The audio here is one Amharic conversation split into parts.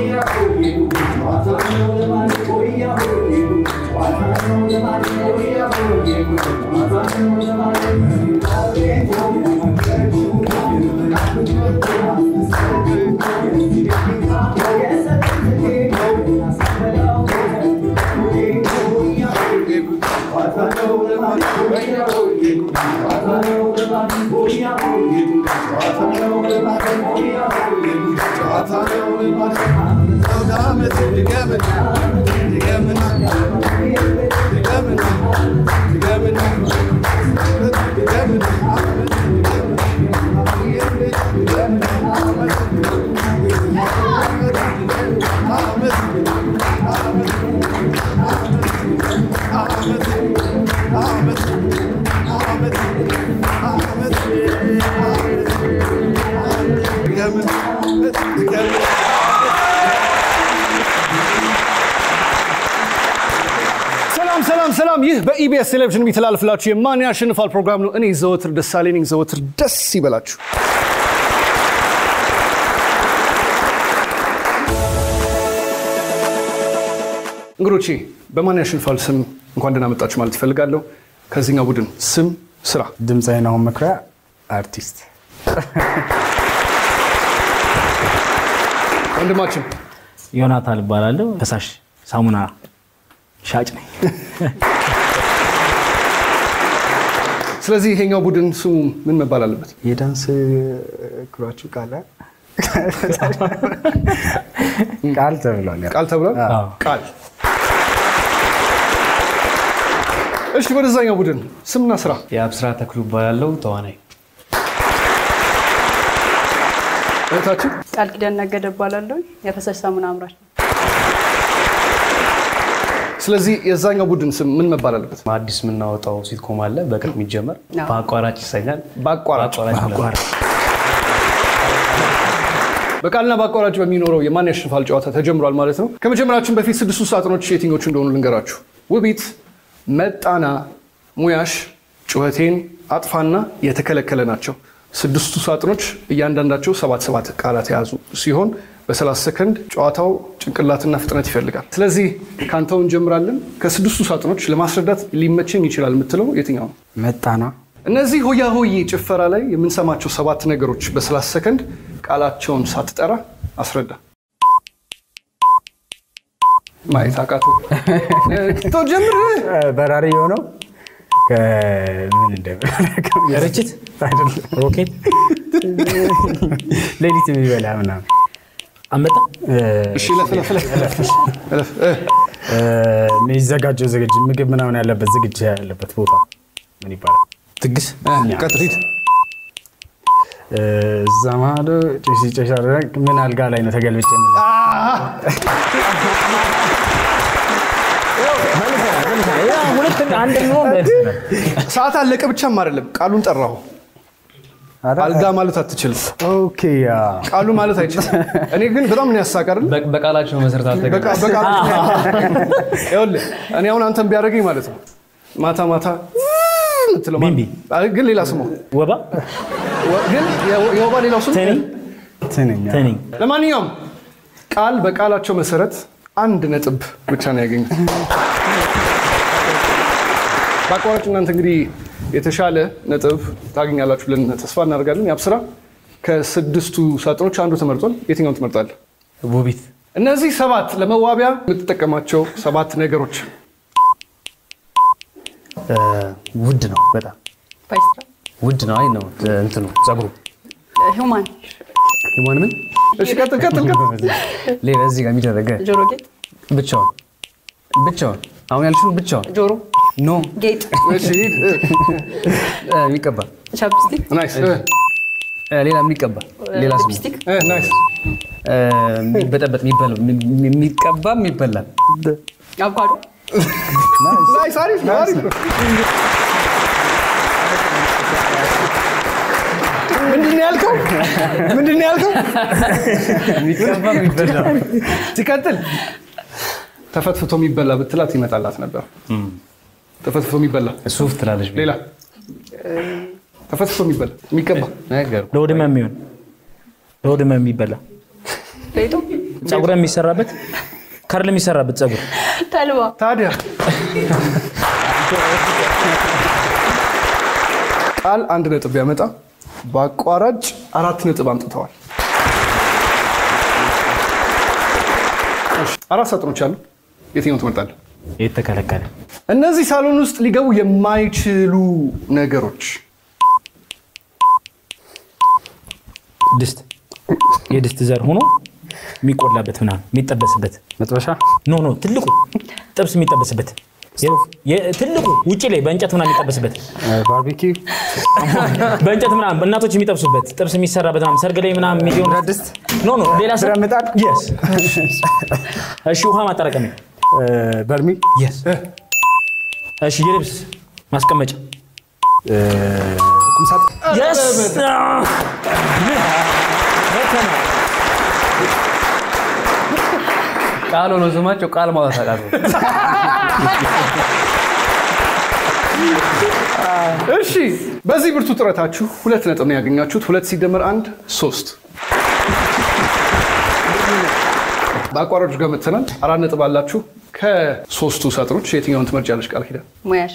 Oya oyu, vaazana olamani oya oyu, vaazana olamani oya oyu, vaazana olamani ሰላም! ይህ በኢቢኤስ ቴሌቪዥን የሚተላለፍላችሁ የማን ያሸንፋል ፕሮግራም ነው። እኔ ዘወትር ደሳሌ ነኝ። ዘወትር ደስ ይበላችሁ። እንግዶቼ በማን ያሸንፋል ስም እንኳን ደህና መጣችሁ ማለት ይፈልጋለሁ። ከዚህኛው ቡድን ስም፣ ስራ ድምፃዊ ናሁን መኩሪያ አርቲስት ወንድማችን ዮናታን እባላለሁ። ፈሳሽ ሳሙና ሻጭ ነኝ። ስለዚህ ይሄኛው ቡድን ስሙ ምን መባል አለበት? የዳንስ ክሯችሁ ቃል ቃል ተብሏል። ቃል ተብሏል። አዎ። ቃል እሺ፣ ወደዛኛው ቡድን ስምና ስራ የአብስራ ተክሉ እባላለሁ ተዋናይ እህታችን ቃል ኪዳን ነገደ እባላለሁ። የፈሳሽ ሳሙና አምራች ነው። ስለዚህ የዛኛው ቡድን ስም ምን መባል አለበት? አዲስ የምናወጣው ሲትኮም አለ በቅርብ የሚጀመር በአቋራጭ ይሰኛል በአቋራጭ በቃልና በአቋራጭ በሚኖረው የማን ያሸንፋል ጨዋታ ተጀምሯል ማለት ነው። ከመጀመራችን በፊት ስድስቱ ሳጥኖች የትኞቹ እንደሆኑ ልንገራችሁ። ውቢት፣ መጣና፣ ሙያሽ፣ ጩኸቴን፣ አጥፋና የተከለከለ ናቸው። ስድስቱ ሳጥኖች እያንዳንዳቸው ሰባት ሰባት ቃላት የያዙ ሲሆን በ30 ሰከንድ ጨዋታው ጭንቅላትና ፍጥነት ይፈልጋል። ስለዚህ ከአንተው እንጀምራለን። ከስድስቱ ሳጥኖች ለማስረዳት ሊመቸኝ ይችላል የምትለው የትኛው ነው? መጣና እነዚህ ሆያ ሆዬ ጭፈራ ላይ የምንሰማቸው ሰባት ነገሮች በ30 ሰከንድ ቃላቸውን ሳትጠራ አስረዳ። ማየት አቃቶ ተው ጀምር። በራሪ የሆነው ሮኬት፣ ሌሊት የሚበላ ምናምን የሚዘጋጀው ዝግጅ ምግብ ምናምን ያለበት ዝግጅ ያለበት ቦታ ምን ይባላል? ድግስ፣ እ፣ እዛ ማዶ ጭስ ይጨሳል። ምን አልጋ ላይ ነው የሚሆን ሰዓት አለቀ ብቻም አይደለም ቃሉን ጠራሁ። አልጋ ማለት አትችልም። ኦኬ ያ ቃሉ ማለት አይችልም። እኔ ግን በጣም ምን ያሳቃል በ- በቃላቸው መሰረት አልተገ በቃ በቃ ይኸውልህ እኔ አሁን አንተን ቢያደርገኝ ማለት ነው ማታ ማታ ነው። ግን ሌላ ስሙ። ወባ፣ ግን የወባ ሌላው ስሙ? ትንኝ፣ ለማንኛውም ቃል በቃላቸው መሰረት አንድ ነጥብ ብቻ ነው ያገኙት። በአቋራጭ እናንተ እንግዲህ የተሻለ ነጥብ ታገኛላችሁ ብለን ተስፋ እናደርጋለን። ያብስራ ከስድስቱ ሳጥኖች አንዱ ተመርጧል። የትኛውን ትመርጣለህ? ውቢት፣ እነዚህ ሰባት ለመዋቢያ የምትጠቀማቸው ሰባት ነገሮች እ፣ ውድ ነው በጣም ውድ ነው። አይ ነው እንትኑ ጸጉሩ ሂውማን ሂማን ምን እሺ፣ ቀጥል ቀጥል ቀጥል። ሌላ እዚህ ጋር የሚደረገ ጆሮ ጌጥ፣ ብቻውን ብቻውን አሁን ያልሽው ብቻውን ጆሮ no ጌጥ፣ የሚቀባ chapstick፣ nice እ፣ እ፣ ሌላ የሚቀባ ሌላ ስሙ ሊፕስቲክ፣ እ፣ nice እ፣ የሚበጠበጥ የሚበላ የሚቀባ የሚበላል አቮካዶ፣ nice፣ አሪፍ ነው አሪፍ ነው። ምንድን ነው ያልከው? ምንድን ነው ያልከው? የሚቀባ የሚበላ ሲቀጥል ተፈትፍቶ የሚበላ ብትላት ይመጣላት ነበር። ተፈትፍቶ የሚበላ ሱፍ ትላለች ሌላ? ተፈትፍቶ የሚበላ የሚቀባ። ነገር ለወድመ የሚሆን ለወድመ የሚበላ። ጸጉር የሚሰራበት? ከርል የሚሰራበት ጸጉር? ተልባ። ታዲያ? ቃል አንድ ነጥብ ቢያመጣ በአቋራጭ አራት ነጥብ አምጥተዋል። እሺ፣ አራት ሳጥኖች አሉ። የትኛው ትመርጣለህ? የተከለከለ? እነዚህ ሳሎን ውስጥ ሊገቡ የማይችሉ ነገሮች። ድስት የድስት ዘር ሆኖ የሚቆላበት ምናምን የሚጠበስበት መጥበሻ? no no ትልቁ ጥብስ የሚጠበስበት የ- የ- ትልቁ ውጭ ላይ በእንጨት ምናምን የሚጠበስበት barbecue? በእንጨት ምናምን እናቶች የሚጠብሱበት ጥብስ የሚሰራበት ምናምን ሰርግ ላይ ምናምን ሚሊዮን ብረት ድስት? no no ሌላ እሺ ውሃ ማጠራቀሚያ በርሚል እሺ የልብስ ማስቀመጫ ቁምሳጥን ቃል ሆኖ ስማቸው ቃል ማውጣት አቃተው። እሺ በዚህ ብርቱ ጥረታችሁ ሁለት ነጥብ ነው ያገኛችሁት። ሁለት ሲደመር አንድ ሶስት። በአቋራጮች ጋር መጥተናል። አራት ነጥብ አላችሁ። ከሶስቱ ሳጥኖች የትኛውን ትመርጫለሽ? ቃል ኪዳን? ሙያሽ።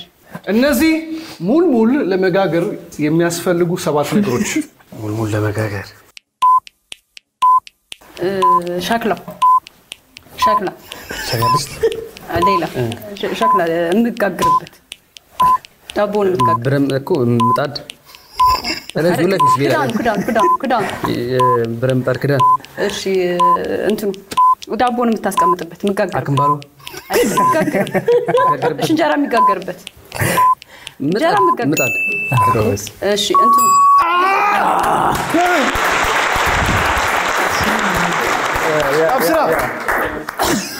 እነዚህ ሙልሙል ለመጋገር የሚያስፈልጉ ሰባት ነገሮች። ሙልሙል ለመጋገር። ሸክላ። ሸክላ። ሌላ። ሸክላ የምጋግርበት እኮ ምጣድ። ብረት ምጣድ ክዳን እሺ እንትኑ ዳቦን የምታስቀምጥበት እሺ እንጀራ የሚጋገርበት። እንጀራ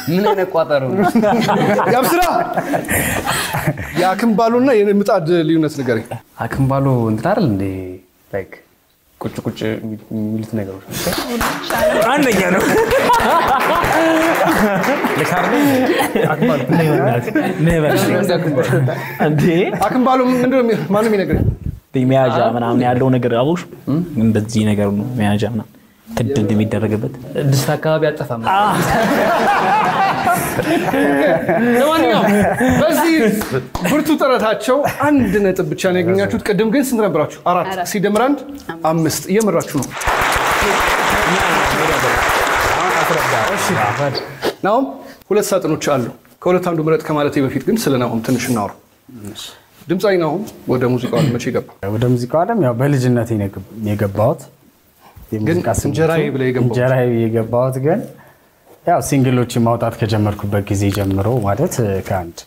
ምን አይነት ቋጠሮ? ያብስራ የአክምባሎና የምጣድ ልዩነት ንገረኝ። አክምባሎ እንትን አይደል እንዴ? like ቁጭ ቁጭ የሚሉት ነገሮች ናቸው። አንደኛ ነው። እንዴ? አክምባሎ ምንድን ነው? ማንም ይነግረኝ። መያዣ ምናምን ያለው ነገር አቦሽ እንደዚህ ነገር ነው መያዣ ምናምን ክድ እንደሚደረግበት ድስት አካባቢ አጠፋም። ለማንኛውም በዚህ ብርቱ ጥረታቸው አንድ ነጥብ ብቻ ነው ያገኛችሁት። ቅድም ግን ስንት ነበራችሁ? አራት ሲደመር አንድ አምስት። እየመራችሁ ነው። ናሁም ሁለት ሳጥኖች አሉ። ከሁለት አንዱ ምረጥ ከማለቴ በፊት ግን ስለ ናሁም ትንሽ እናውራ። ድምፃዊ ናሁም ወደ ሙዚቃው ዓለም መቼ ገባ? ወደ ሙዚቃው ዓለም ያው በልጅነት የገባሁት ስሜቱ እንጀራዬ ብለህ የገባሁት። ግን ያው ሲንግሎችን ማውጣት ከጀመርኩበት ጊዜ ጀምሮ ማለት ከአንድ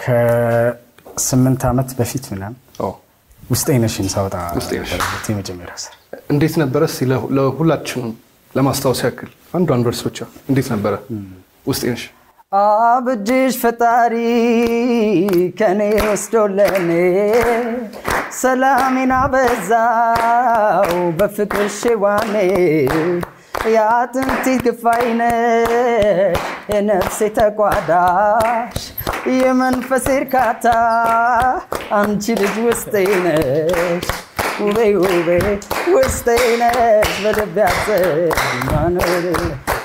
ከስምንት ዓመት በፊት ምናምን ውስጤ ነሽን ሳውጣ የመጀመሪያ ስራ። እንዴት ነበረ? ለሁላችንም ለማስታወስ ያክል አንዱ አንድ ወርስ ብቻ እንዴት ነበረ? ውስጤ ነሽ አብጅሽ ፈጣሪ ከኔ ወስዶ ለኔ ሰላሜን አበዛው በፍቅር ሽዋኔ የአጥንቴ ክፋይ ነሽ የነፍሴ ተቋዳሽ የመንፈሴ እርካታ አንቺ ልጅ ውስጤ ነሽ። ውቤ ውቤ ውስጤ ነሽ በልቤ ማኖር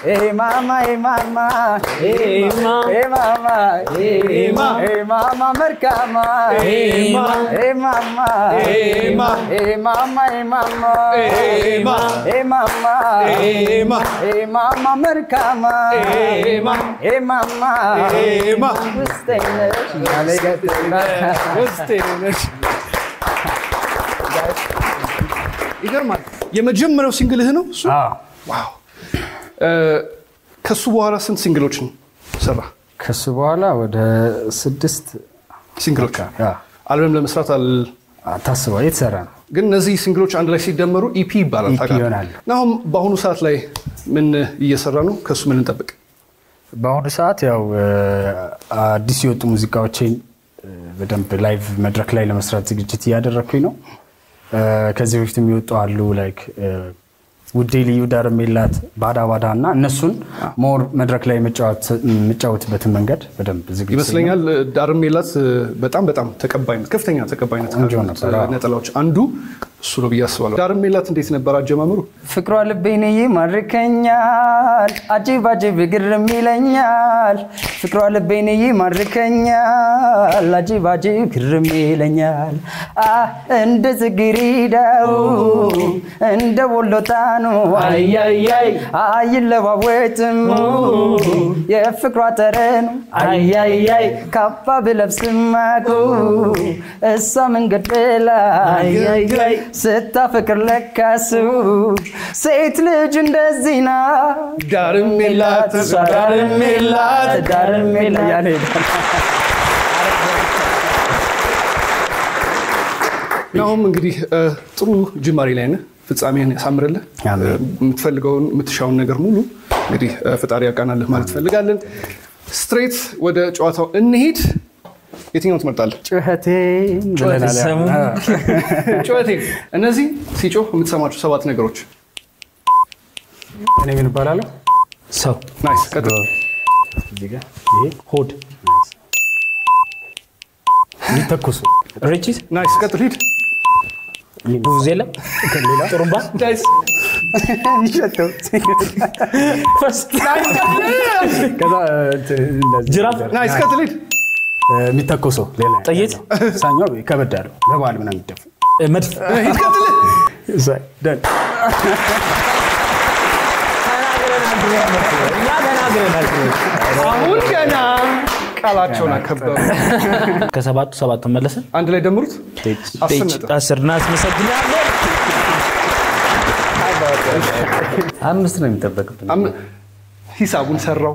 Hey mama, hey mama, hey mama, hey mama, hey mama, hey mama, merkama, hey mama, hey mama, hey mama, hey mama, hey mama, hey mama, hey mama, hey mama, hey mama, merkama, hey mama, hey mama, hey mama, ያለገትና ውስጤ ነሽ። ይገርማል። የመጀመሪያው ሲንግልህ ነው እሱ? ዋው። ከሱ በኋላ ስንት single ኦችን ሰራ? ከሱ በኋላ ወደ ስድስት single ኦች አልበም ለመስራት ታስቧል የተሰራ ነው። ግን እነዚህ single ኦች አንድ ላይ ሲደመሩ EP ይባላል። አሁን በአሁኑ ሰዓት ላይ ምን እየሰራ ነው? ከሱ ምን እንጠብቅ? በአሁኑ ሰዓት ያው አዲስ የወጡ ሙዚቃዎችን በደንብ live መድረክ ላይ ለመስራት ዝግጅት እያደረግኩኝ ነው። ከዚህ በፊት የሚወጡ አሉ like ውዴ ልዩ ዳርም የላት ባዳ ባዳ እና እነሱን more መድረክ ላይ መጫወት- የምጫወትበትን መንገድ በደንብ ዝግጅት ይመስለኛል ዳርም የላት በጣም በጣም ተቀባይነት ከፍተኛ ተቀባይነት ነጠላዎች አንዱ እሱ ነው ብዬ አስባለሁ። ዳርም የላት እንዴት ነበር አጀማመሩ? ፍቅሯ ልቤን ይማርከኛል፣ አጂብ አጂብ ግርም ይለኛል። ፍቅሯ ልቤን ይማርከኛል፣ አጂብ አጂብ ግርም ይለኛል። እንደ ጽጌረዳው እንደ ወሎ አያያይ አይለዋወጥም የፍቅሯ ጠረኑ አያያይ ካባ ብለብስም አቁ እሷ መንገድ አያያይ ስታፈቅር ለካሱ ሴት ልጅ እንደዚህ ና ዳርም የላት ዳርም የላት ዳርም የላት። እያለ ይሄዳል። ናሁም እንግዲህ ጥሩ ጅማሬ ላይ ነህ። ፍጻሜን ያሳምርልህ። የምትፈልገውን የምትሻውን ነገር ሙሉ እንግዲህ እ፣ ፈጣሪ ያቃናልህ ማለት ፈልጋለን። straight ወደ ጨዋታው እንሂድ። የትኛውን ትመርጣለህ? ጩኸቴን ብለናል። ሰሙ። ጩኸቴ። እነዚህ ሲጮህ የምትሰማቸው ሰባት ነገሮች። እኔ ምን እባላለሁ? ሰው nice። ቀጥል። ሆድ የሚተኩሱ ርችት ናይስ። ቀጥል። ሂድ። ጥሩምባ? ጅራፍ? ናይስ። ቀጥል። ሂድ። የሚተኮሰው ሌላ ጥይት ሳኛው ከበድ ያለው በበዓል ምናምን የሚደፉ መድፍ? ተናግረናል። አሁን ገና ቃላቸውን አከበሩ። ከሰባቱ ሰባት መለሰ አንድ ላይ ደምሩት። አስር እናስመሰግናለን። አምስት ነው የሚጠበቅብን። ሂሳቡን ሰራው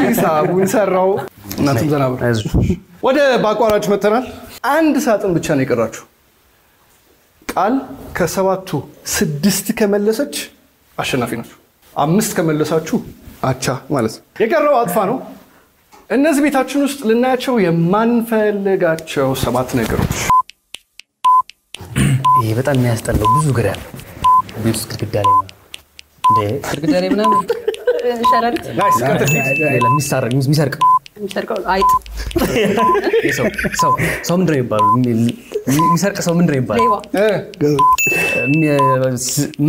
ሂሳቡን ሰራው። እናንተም ዘና ወደ በአቋራጭ መተናል። አንድ ሳጥን ብቻ ነው የቀራችሁ። ቃል ከሰባቱ ስድስት ከመለሰች አሸናፊ ናችሁ። አምስት ከመለሳችሁ አቻ ማለት ነው። የቀረው አጥፋ ነው። እነዚህ ቤታችን ውስጥ ልናያቸው የማንፈልጋቸው ሰባት ነገሮች። ይሄ በጣም የሚያስጠላው ብዙ እግር ያለው ቤት ውስጥ ግድግዳ ላይ ነው እንደ ግድግዳ ላይ ምናምን? የሚሰርቅ አይጥ፣ ሰው ምንድን ነው የሚባሉ የሚሰርቅ ሰው ምንድን ነው የሚባሉ ሌባ፣ እ፣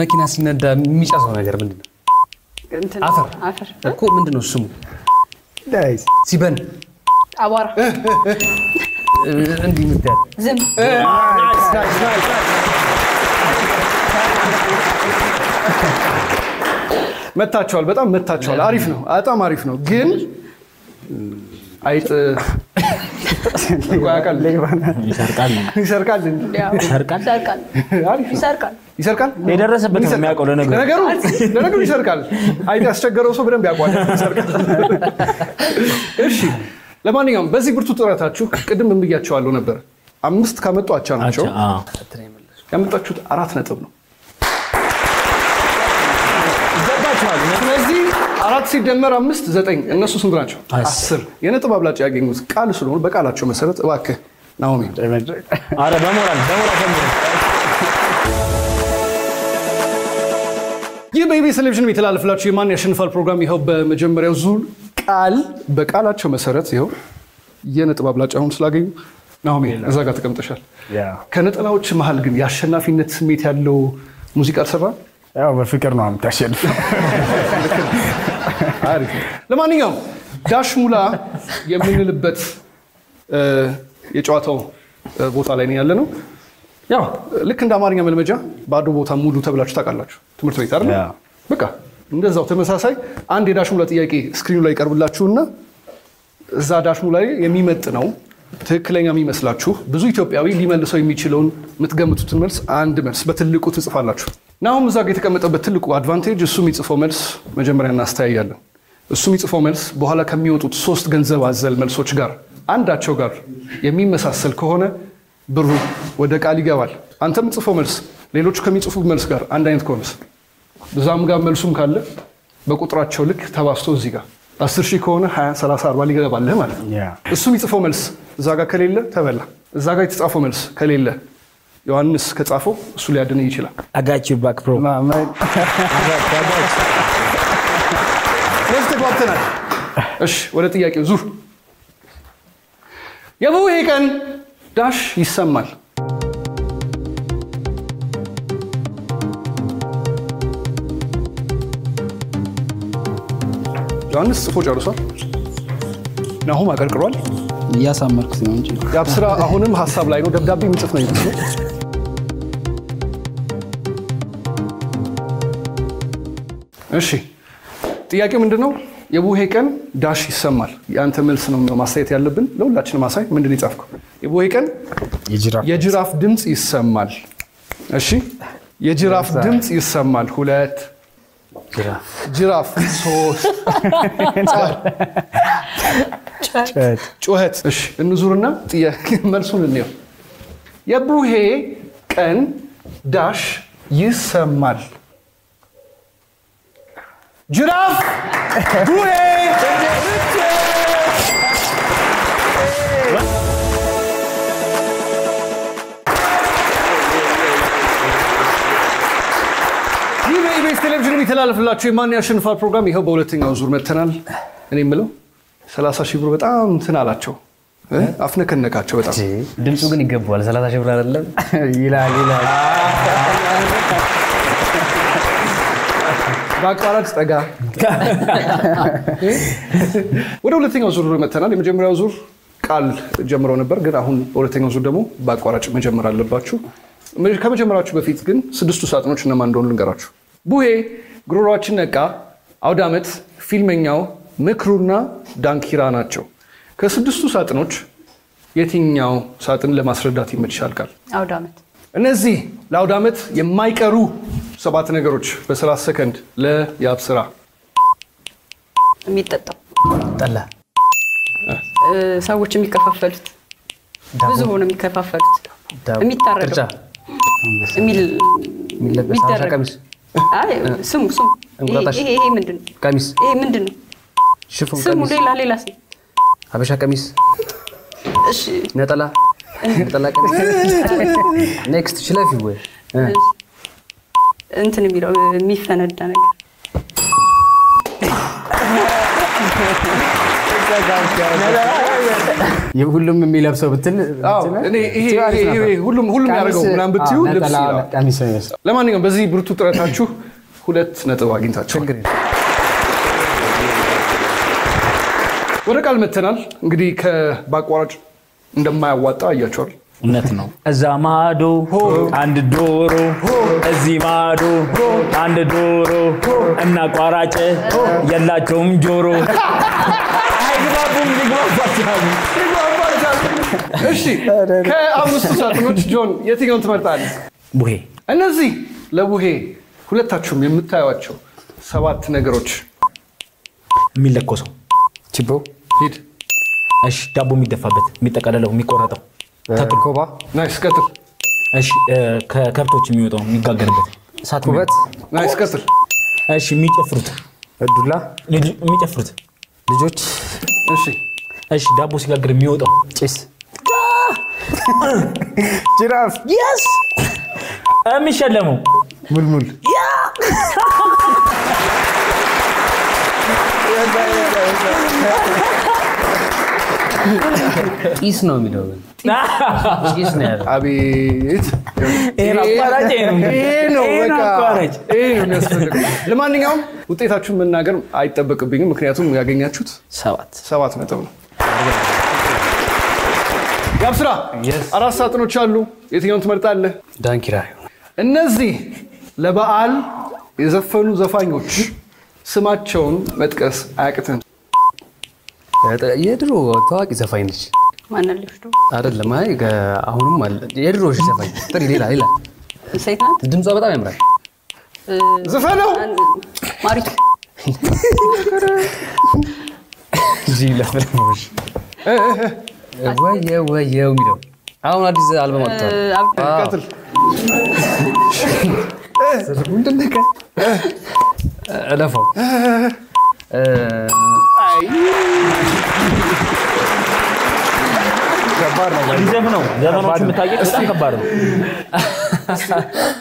መኪና ሲነዳ የሚጨሰው ነገር ምንድን ነው? አፈር፣ እኮ ምንድን ነው ስሙ? ሲበን አቧራ፣ እንዲህ የምትያት ዝም፣ መታችኋል። በጣም መታችኋል። አሪፍ ነው። በጣም አሪፍ ነው። ግን አይጥ ይሰርቃል የደረሰበት የሚያውቀው ለነገሩ። ለነገሩ ለነገሩ ይሰርቃል። አይጥ ያስቸገረው ሰው በደንብ ያውቋል። እሺ፣ ለማንኛውም በዚህ ብርቱ ጥረታችሁ ቅድም ብያቸዋለሁ ነበር? አምስት ካመጡ አቻ ናቸው። ያመጣችሁት አራት ነጥብ ነው። ይገባችኋል። ስለዚህ አራት ሲደመር አምስት ዘጠኝ። እነሱ ስንት ናቸው? አስር። የነጥብ አብላጫ ያገኙት ቃል ስለሆኑ በቃላቸው መሰረት እባክህ ናሆሚ ይህ በኢቢኤስ ቴሌቪዥን የሚተላለፍላችሁ የማን ያሸንፋል ፕሮግራም ይኸው በመጀመሪያው ዙር ቃል በቃላቸው መሰረት ይኸው የነጥብ አብላጫውን ስላገኙ ናሆሚ እዛ ጋር ተቀምጠሻል። ከነጠላዎች መሀል ግን የአሸናፊነት ስሜት ያለው ሙዚቃ አልሰራ ያው በፍቅር ነው የምታሸንፈው። ለማንኛውም dash ሙላ የምንልበት የጨዋታው ቦታ ላይ ነው ያለ ነው። ያው ልክ እንደ አማርኛ መልመጃ ባዶ ቦታ ሙሉ ተብላችሁ ታውቃላችሁ ትምህርት ቤት አይደል? በቃ እንደዛው ተመሳሳይ አንድ የ dash ሙላ ጥያቄ screen ኑ ላይ ይቀርብላችሁና እዛ dash ሙላ ላይ የሚመጥነው ትክክለኛ የሚመስላችሁ ብዙ ኢትዮጵያዊ ሊመልሰው የሚችለውን የምትገምቱትን መልስ አንድ መልስ በትልቁ ትጽፋላችሁ። ናሁም እዛ ጋር የተቀመጠበት ትልቁ advantage እሱ የሚጽፈው መልስ መጀመሪያ እናስተያያለን። እሱ የሚጽፈው መልስ በኋላ ከሚወጡት ሶስት ገንዘብ አዘል መልሶች ጋር አንዳቸው ጋር የሚመሳሰል ከሆነ ብሩ ወደ ቃል ይገባል። አንተ የምትጽፈው መልስ ሌሎቹ ከሚጽፉ መልስ ጋር አንድ አይነት ከሆነስ ብዛም ጋር መልሱም ካለ በቁጥራቸው ልክ ተባስቶ እዚህ ጋር አስር ሺህ ከሆነ 20 30 40 ሊገባልህ ማለት ነው። እሱ የሚጽፈው መልስ እዛ ጋር ከሌለ ተበላ። እዛ ጋር የተጻፈው መልስ ከሌለ ዮሐንስ ከጻፈው እሱ ሊያድንህ ይችላል። I got your back bro ስለዚህ ተግባብተናል። እሺ ወደ ጥያቄው ዙር። የቡሄ ቀን dash ይሰማል። ዮሐንስ ጽፎ ጨርሷል። ናሁም አቀርቅሯል። እያሳመርኩት ነው እንጂ የአብስራ አሁንም ሀሳብ ላይ ነው። ደብዳቤ የሚጽፍ ነው የሚመስለው። እሺ ጥያቄው ምንድን ነው? የቡሄ ቀን ዳሽ ይሰማል። የአንተ መልስ ነው ማሳየት ያለብን። ለሁላችንም አሳይ። ምንድን ነው የጻፍከው? የቡሄ ቀን የጅራፍ የጅራፍ ድምፅ ይሰማል። እሺ የጅራፍ ድምፅ ይሰማል። ሁለት ጅራፍ ሶስት ጩኸት። እሺ እንዙርና ጥያቄ መልሱን እንየው። የቡሄ ቀን ዳሽ ይሰማል። ጅራፍ ይህ በኢቢኤስ ቴሌቪዥን የሚተላለፍላችሁ የማን ያሸንፋል ፕሮግራም ይኸው በሁለተኛው ዙር መጥተናል። እኔ የምለው 30 ሺህ ብር በጣም እንትን አላቸው? አፍነከነካቸው በጣም ድምፁ ግን ይገባዋል። ሰላሳ ሺህ ብር አይደለም ይላል ይላል። በአቋራጭ ጠጋ ወደ ሁለተኛው ዙር መጥተናል። የመጀመሪያው ዙር ቃል ጀምረው ነበር፣ ግን አሁን በሁለተኛው ዙር ደግሞ በአቋራጭ መጀመር አለባችሁ። ከመጀመራችሁ በፊት ግን ስድስቱ ሳጥኖች እነማን እንደሆኑ ልንገራችሁ። ቡሄ፣ ጉሮሯችን ነቃ፣ አውደ ዓመት፣ ፊልመኛው፣ ምክሩና ዳንኪራ ናቸው። ከስድስቱ ሳጥኖች የትኛው ሳጥን ለማስረዳት ይመችሻል? ቃል አውደ ዓመት እነዚህ ለአውደ ዓመት የማይቀሩ ሰባት ነገሮች በ30 ሰከንድ ለያብ ስራ የሚጠጣው ጠላ እ፣ ሰዎች የሚከፋፈሉት ብዙ ሆነ የሚከፋፈሉት የሚል የሚለበስ ስሙ ስሙ ይሄ ይሄ ምንድን ነው? ቀሚስ ይሄ ምንድን ነው? ስሙ ሌላ ሌላ ስም ሀበሻ ቀሚስ እሺ ነጠላ ነጠላ ቀሚስ next ችለፊ ወይ እ፣ እንትን የሚለው የሚፈነዳ ነገር ሁሉም የሚለብሰው ብትል አዎ፣ እኔ ይሄ ይሄ ይሄ ሁሉም ሁሉም ያደርገው ምናምን ብትዩ ልብስ ለማንኛውም በዚህ ብርቱ ጥረታችሁ ሁለት ነጥብ አግኝታችኋል። ወደ ቃል መተናል። እንግዲህ በአቋራጭ እንደማያዋጣ አያቸዋል። እውነት ነው። እዛ ማዶ አንድ ዶሮ፣ እዚህ ማዶ አንድ ዶሮ እና ቋራጭ የላቸውም ጆሮ። አይግባቡም፣ ሊግባባቸዋል። እሺ ከአምስቱ ሳጥኖች ጆን የትኛውን ትመርጣለህ? ቡሄ እነዚህ ለቡሄ ሁለታችሁም የምታዩቸው ሰባት ነገሮች የሚለኮሰው ችቦ ሂድ። እሺ፣ ዳቦ የሚደፋበት የሚጠቀለለው የሚቆረጠው ኮባ? ናይስ ቀጥል። እሺ፣ ከከብቶች የሚወጣው የሚጋገርበት እሳት ኩበት ናይስ ቀጥል። እሺ፣ የሚጨፍሩት ዱላ። የሚጨፍሩት ልጆች። እሺ። እሺ፣ ዳቦ ሲጋግር የሚወጣው ጭስ። ጅራፍ። የስ የሚሸለመው ሙልሙል ጢስ ነው የሚለው ግን ጢስ ነው ያለው አቤት ነው። ለማንኛውም ውጤታችሁን መናገር አይጠበቅብኝም፣ ምክንያቱም ያገኛችሁት ሰባት ሰባት ነጥብ ነው። ያብ ስራ አራት ሳጥኖች አሉ። የትኛውን ትመርጣለህ? ዳንኪራ እነዚህ ለበዓል የዘፈኑ ዘፋኞች ስማቸውን መጥቀስ አያቅትም። የድሮ ታዋቂ ዘፋኝ ነች ማናለሽ አይደለም አይ ገ- አሁንም አለ የድሮ ዘፋኝ ጥሪ ሌላ ሌላ ሴት ናት ድምጿ በጣም ያምራል ዝፈነው ማሪቱ እዚህ ለፍለሞች ወየ ወየው የሚለው አሁን አዲስ አልበም ቀጥል። ምንድን ነው ቀ- ነው። ዘፈኖቹ የምታውቂው በጣም ከባድ ነው።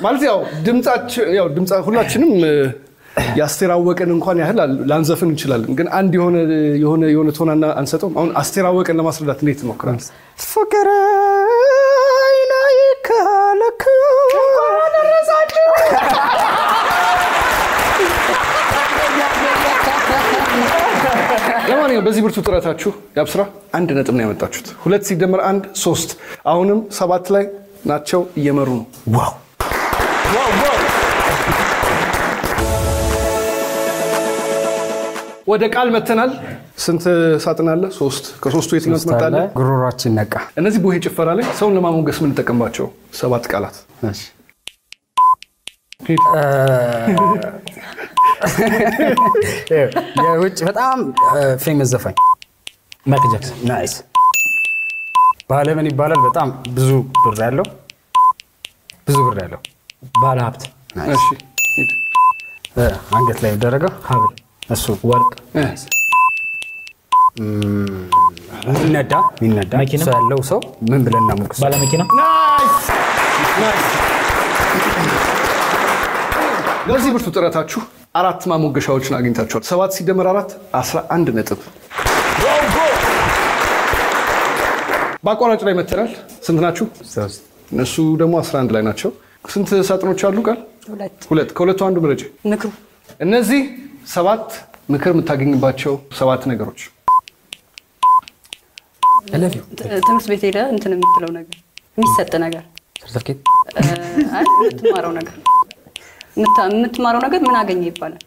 ማለት ያው ድምጻችን ያው ድምጻ ሁላችንም የአስቴር አወቀን እንኳን ያህል ላንዘፍን እንችላለን፣ ግን አንድ የሆነ የሆነ የሆነ ቶናና አንሰጠውም። አሁን አስቴር አወቀን ለማስረዳት እንዴት ትሞክራል? ፍቅር ለማንኛውም በዚህ ብርቱ ጥረታችሁ የአብስራ አንድ ነጥብ ነው ያመጣችሁት። ሁለት ሲደመር አንድ ሶስት። አሁንም ሰባት ላይ ናቸው፣ እየመሩ ነው። ዋው ወደ ቃል መተናል። ስንት ሳጥን አለ? ሶስት። ከሶስቱ የትኛው ትመርጣለህ? ጉሮሯችን ነቃ። እነዚህ ቡሄ ጭፈራ ላይ ሰውን ለማሞገስ የምንጠቀምባቸው ሰባት ቃላት የውጭ በጣም famous ዘፋኝ ማይክል ጃክሰን። nice። ባለምን ይባላል። በጣም ብዙ ብር ያለው ብዙ ብር ያለው ባለ ሀብት። አንገት ላይ የሚደረገው ሀብል። እሱ ወርቅ። ሚነዳ ሚነዳ? እሱ ያለው ሰው ምን ብለን እናሞቅስ? ባለ መኪና? በዚህ ብርቱ ጥረታችሁ አራት ማሞገሻዎችን አግኝታችኋል። ሰባት ሲደመር አራት አስራ አንድ ነጥብ። በአቋራጭ ላይ መተናል። ስንት ናችሁ? እነሱ ደግሞ 11 ላይ ናቸው። ስንት ሳጥኖች አሉ? ቃል ሁለት ሁለት። ከሁለቱ አንዱ ምረጭ። ምክሩ እነዚህ ሰባት ምክር የምታገኝባቸው ሰባት ነገሮች ትምህርት ቤት ሄደ እንትን የምትለው ነገር የሚሰጥ ነገር ሰርተፍኬት የምትማረው ነገር የምትማረው ነገር ምን አገኘ ይባላል።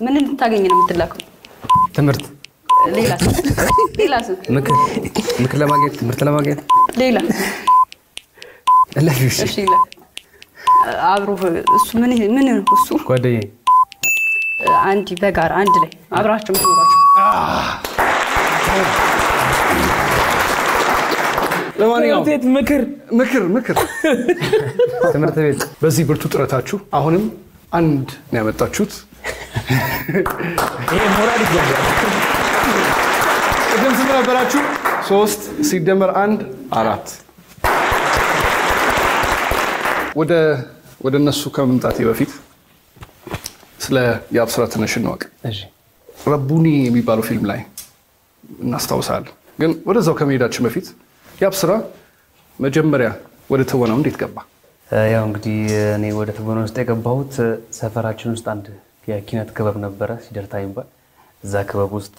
ምን እንድታገኝ ነው የምትላከው? ትምህርት። ሌላ ሌላ ምክር። ምክር ለማግኘት ትምህርት ለማግኘት። ሌላ እሺ። ይላል። አብሮ እሱ ምን ምን እሱ? ጓደኛዬ። አንድ በጋራ አንድ ላይ አብራቸው የምትኖራቸው ለማንኛውም ቤት ምክር ምክር ምክር ትምህርት ቤት በዚህ ብርቱ ጥረታችሁ አሁንም አንድ ነው ያመጣችሁት። ይሄ ሞራል ይገባል። ቅድም ስንት ነበራችሁ? ሶስት ሲደመር አንድ አራት። ወደ ወደ እነሱ ከመምጣቴ በፊት ስለ የአብስራ ትንሽ እንወቅ። እሺ ረቡኒ የሚባለው ፊልም ላይ እናስታውሳለን። ግን ወደዛው ከመሄዳችን በፊት የአብስራ መጀመሪያ ወደ ትወናው እንዴት ገባ? ያው እንግዲህ እኔ ወደ ትወና ውስጥ የገባሁት ሰፈራችን ውስጥ አንድ የኪነት ክበብ ነበረ ሲደርታ የሚባል እዛ ክበብ ውስጥ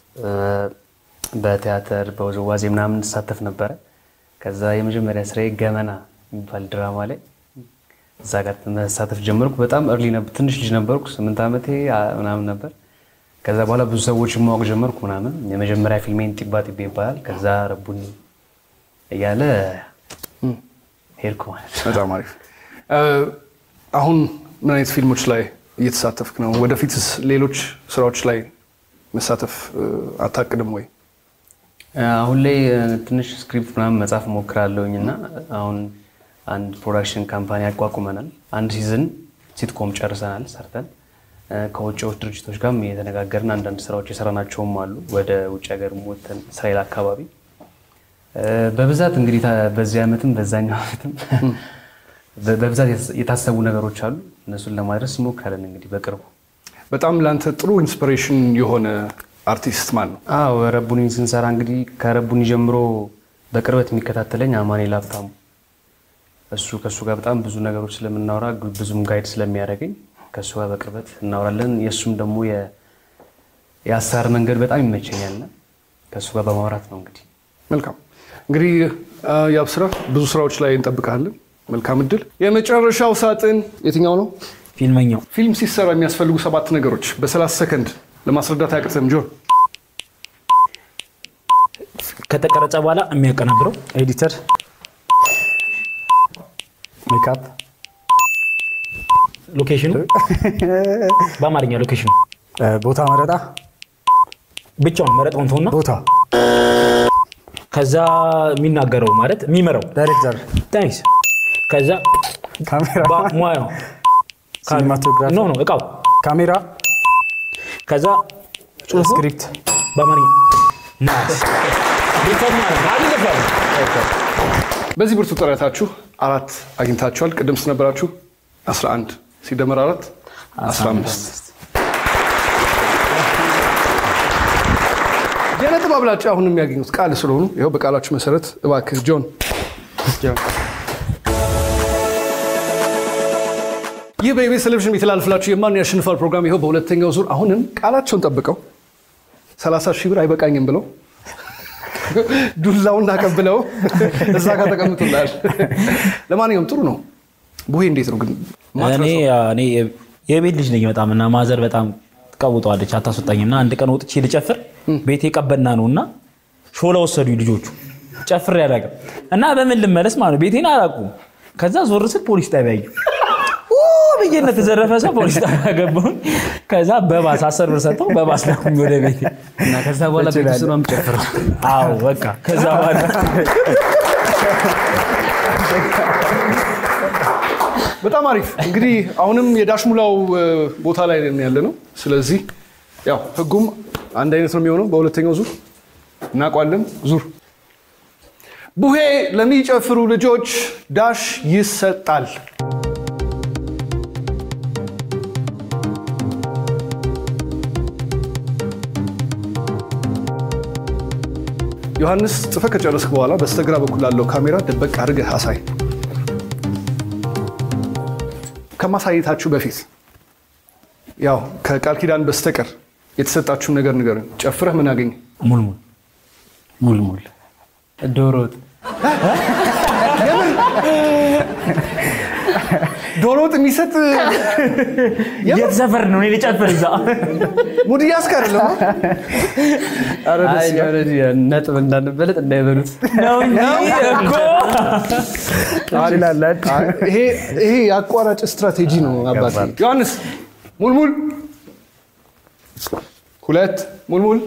በቲያትር በውዝዋዜ ምናምን እንሳተፍ ነበረ። ከዛ የመጀመሪያ ስራዬ ገመና የሚባል ድራማ ላይ እዛ ጋር መሳተፍ ጀመርኩ። በጣም እርሊ ትንሽ ልጅ ነበርኩ፣ ስምንት ዓመቴ ምናምን ነበር። ከዛ በኋላ ብዙ ሰዎችን ማወቅ ጀመርኩ ምናምን። የመጀመሪያ ፊልሜን ጢባ ጢቤ ይባላል። ከዛ ረቡኒ እያለ ሄድኩ ማለት ነው። በጣም አሪፍ። አሁን ምን አይነት ፊልሞች ላይ እየተሳተፍክ ነው? ወደፊትስ ሌሎች ስራዎች ላይ መሳተፍ አታቅድም ወይ? አሁን ላይ ትንሽ script ምናምን መጻፍ ሞክራለሁኝ እና አሁን አንድ production company አቋቁመናል። አንድ season sitcom ጨርሰናል ሰርተን ከውጭዎች ድርጅቶች ጋርም የተነጋገርን አንዳንድ ስራዎች የሰራናቸውም አሉ። ወደ ውጭ ሀገር ወተን እስራኤል አካባቢ በብዛት እንግዲህ በዚህ ዓመትም በዛኛው ዓመትም በብዛት የታሰቡ ነገሮች አሉ። እነሱን ለማድረስ እንሞክራለን እንግዲህ በቅርቡ። በጣም ለአንተ ጥሩ inspiration የሆነ አርቲስት ማን ነው? አዎ ረቡኒ ስንሰራ እንግዲህ ከረቡኒ ጀምሮ በቅርበት የሚከታተለኝ አማኑኤል ሀብታሙ እሱ ከእሱ ጋር በጣም ብዙ ነገሮች ስለምናወራ ብዙም guide ስለሚያደርገኝ ከእሱ ጋር በቅርበት እናወራለን። የእሱም ደግሞ የአሰራር መንገድ በጣም ይመቸኛልና ከእሱ ጋር በማውራት ነው እንግዲህ መልካም እንግዲህ አ፣ የአብስራ ብዙ ስራዎች ላይ እንጠብቃለን። መልካም እድል። የመጨረሻው ሳጥን የትኛው ነው? ፊልመኛው ፊልም ሲሰራ የሚያስፈልጉ ሰባት ነገሮች በ30 ሰከንድ ለማስረዳት አያቅትም። ጆን ከተቀረጸ በኋላ የሚያቀናብረው editor፣ makeup፣ location ኑ በአማርኛ location ኑ ቦታ መረጣ፣ ብቻውን መረጠውን ተውና ቦታ፣ ከዛ የሚናገረው ማለት የሚመራው ዳይሬክተር፣ ታኒስ ከዛ cinematography፣ no no እቃው። ካሜራ፣ ከዛ ጽሁፉ script፣ በአማርኛ። nice በዚህ ብርቱ ጥረታችሁ አራት አግኝታችኋል። ቅድም ስለነበራችሁ 11 ሲደመር አራት 15 አብላጫ አሁን የሚያገኙት ቃል ስለሆኑ ይኸው በቃላችሁ መሰረት እባክህ ጆን ይህ በኢቢኤስ ቴሌቪዥን የሚተላልፍላችሁ የማን ያሸንፋል ፕሮግራም ይኸው በሁለተኛው ዙር አሁንም ቃላቸውን ጠብቀው 30 ሺህ ብር አይበቃኝም ብለው ዱላውን አቀብለው እዛ ጋር ተቀምጡላል። ለማንኛውም ጥሩ ነው። ቡሄ እንዴት ነው ግን የቤት ልጅ ነኝ በጣም እና ማዘር በጣም ትቀውጠዋለች አታስወጣኝም። እና አንድ ቀን ወጥቼ ልጨፍር ቤቴ ቀበና ነው እና ሾላ ወሰዱኝ ልጆቹ ጨፍር ያላቅም እና በምን ልመለስ ማለት ነው ቤቴን አላውቁም። ከዛ ዞር ስል ፖሊስ ጣቢያ ኡ ብዬ እንደተዘረፈ ሰው ፖሊስ ጣቢያ ገባሁኝ። ከዛ በባስ አስር ብር ሰጥተው በባስ ላኩኝ ወደ ቤቴ። እና ከዛ በኋላ ቤት ውስጥ ነው የምጨፍረው። አዎ በቃ ከዛ በኋላ በጣም አሪፍ እንግዲህ አሁንም የዳሽ ሙላው እ, ቦታ ላይ ያለ ነው። ስለዚህ ያው ህጉም አንድ አይነት ነው የሚሆነው። በሁለተኛው ዙር እናውቋለን። ዙር ቡሄ ለሚጨፍሩ ልጆች ዳሽ ይሰጣል። ዮሐንስ ጽፈ ከጨረስክ በኋላ በስተግራ በኩል ላለው ካሜራ ደበቅ አድርገህ አሳይ። ከማሳየታችሁ በፊት ያው ከቃል ኪዳን በስተቀር የተሰጣችሁን ነገር ንገርን። ጨፍረህ ምን አገኘ? ሙልሙል ሙልሙል ዶሮ ወጥ ዶሮ ወጥ የሚሰጥ የት ሰፈር ነው? እኔ ልጨፍር እዛ ሙድ እያስክ አይደለም? ኧረ ደስ አይ ይላል። የሆነ ነጥብ እንዳንበለጥ እንዳይበሉት ነው እንጂ እኮ ይሄ ይሄ የአቋራጭ ስትራቴጂ ነው አባቴ። ዮሐንስ ሙልሙል ሁለት ሙልሙል።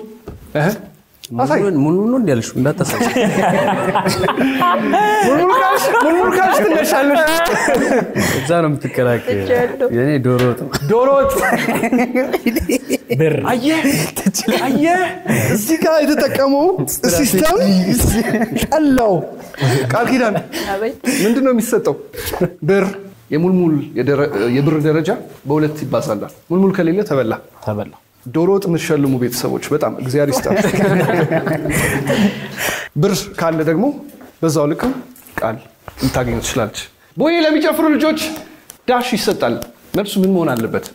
ሙሉ ነው እንዲያልሽ እንዳታሳይ። ሙልሙል ካልሽ ሙልሙል ካልሽ ትነሻለሽ። እዛ ነው የምትከራከር የኔ ዶሮ ወጥ ዶሮ ወጥ። ብር። አየህ አየህ፣ እዚህ ጋር የተጠቀመው system ቀላው ቃል ኪዳን። ምንድን ነው የሚሰጠው? ብር የሙልሙል የደረ- የብር ደረጃ በሁለት ይባዛላል። ሙልሙል ከሌለ ተበላ። ተበላ ዶሮ ወጥ የምትሸልሙ ቤተሰቦች በጣም እግዚአብሔር ይስጣችሁ። ብር ካለ ደግሞ በዛው ልክም ቃል ልታገኙ ትችላለች። ቦይ ለሚጨፍሩ ልጆች ዳሽ ይሰጣል። መልሱ ምን መሆን አለበት?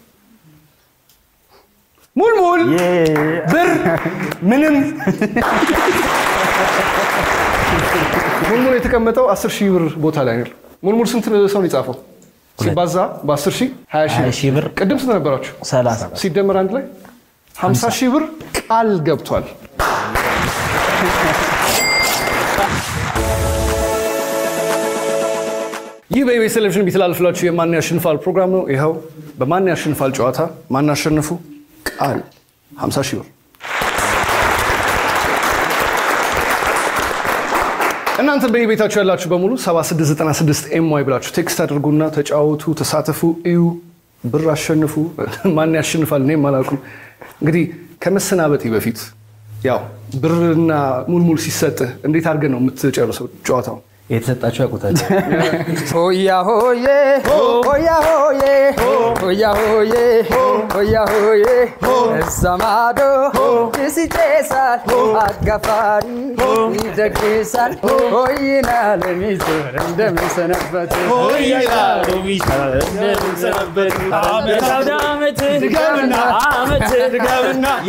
ሙልሙል ብር ምንም ሙልሙል የተቀመጠው አስር ሺህ ብር ቦታ ላይ ነው። ሙልሙል ስንት ሰው ነው የጻፈው? ሲባዛ በአስር ሺህ ሀያ ሀያ ሺህ ብር ቅድም ስንት ነበራችሁ? ሲደመር አንድ ላይ 50 ሺህ ብር ቃል ገብቷል። ይህ በኢቢኤስ ቴሌቪዥን የሚተላለፍላችሁ የማን ያሸንፋል ፕሮግራም ነው። ይኸው በማን ያሸንፋል ጨዋታ ማን አሸንፉ ቃል 50 ሺህ ብር እናንተ በየቤታችሁ ያላችሁ በሙሉ 7696 MY ብላችሁ text አድርጉና ተጫወቱ፣ ተሳተፉ፣ እዩ፣ ብር አሸንፉ። ማን ያሸንፋል እኔም አላውቅም። እንግዲህ ከመሰናበቴ በፊት ያው ብርና ሙልሙል ሲሰጥህ እንዴት አድርገህ ነው የምትጨርሰው ጨዋታው? የተሰጣቸው ያውቁታል ሆያ ሆዬ ሆያ ሆዬ ሆያ ሆዬ ሆያ ሆዬ እዛ ማዶ ጭስ ይጨሳል አጋፋሪ ይደግሳል ሆይና ለሚስት እንደምንሰነበት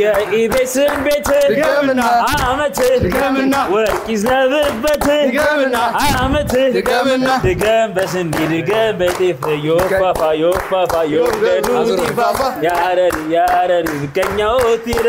የኢቤስን ቤት ድገምና አመት ድገምና ወርቅ ይዝነብበት ድገምና አመት ድገምና ድገም በስንዴ ድገም በጤፍ ዮፋፋ ዮፋፋ ዮገዱ ዮገዱ ያረሪ ያረሪ ዝገኛው ቲረ